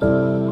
Música